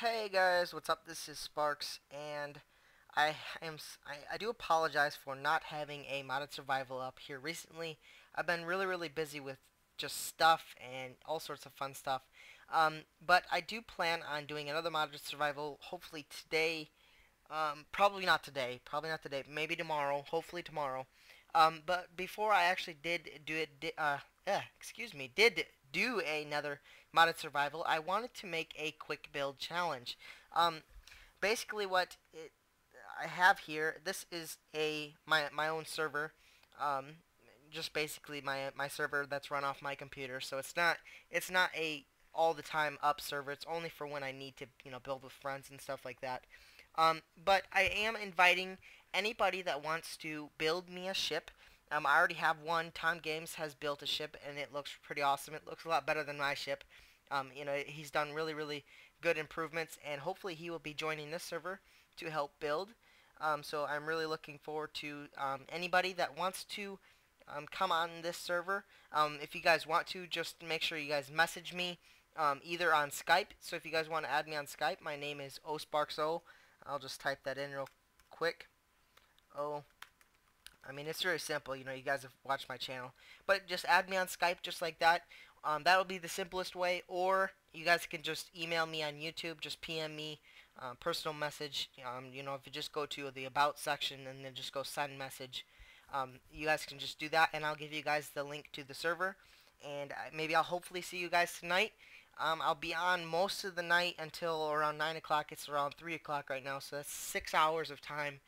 Hey guys, what's up? This is Sparks, and I am I, I do apologize for not having a modded survival up here recently. I've been really really busy with just stuff and all sorts of fun stuff. Um, but I do plan on doing another modded survival hopefully today. Um, probably not today. Probably not today. Maybe tomorrow. Hopefully tomorrow. Um, but before I actually did do it, uh, eh, excuse me, did do another modded survival, I wanted to make a quick build challenge. Um, basically, what it, I have here, this is a my my own server. Um, just basically my my server that's run off my computer. So it's not it's not a all the time up server. It's only for when I need to you know build with friends and stuff like that. Um, but I am inviting anybody that wants to build me a ship um, I already have one. Tom Games has built a ship, and it looks pretty awesome. It looks a lot better than my ship. Um, you know, he's done really, really good improvements, and hopefully he will be joining this server to help build. Um, so I'm really looking forward to um, anybody that wants to um, come on this server. Um, if you guys want to, just make sure you guys message me either on Skype. So if you guys want to add me on Skype, my name is osparkso. I'll just type that in real quick. O I mean, it's very simple. You know, you guys have watched my channel. But just add me on Skype just like that. Um, that will be the simplest way. Or you guys can just email me on YouTube. Just PM me, uh, personal message. Um, you know, if you just go to the About section and then just go send message. Um, you guys can just do that and I'll give you guys the link to the server. And uh, maybe I'll hopefully see you guys tonight. Um, I'll be on most of the night until around 9 o'clock. It's around 3 o'clock right now, so that's 6 hours of time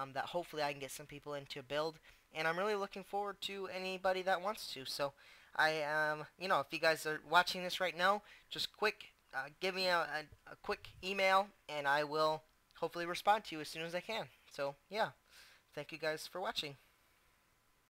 um, that hopefully I can get some people into build. And I'm really looking forward to anybody that wants to. So I, um, you know, if you guys are watching this right now, just quick, uh, give me a, a, a quick email, and I will hopefully respond to you as soon as I can. So yeah, thank you guys for watching.